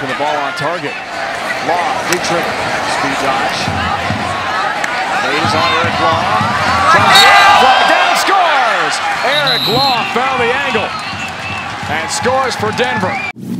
keeping the ball on target. Law, Dietrich, speed dodge. Lade's on Eric Law. Down, scores! Eric Law found the angle and scores for Denver.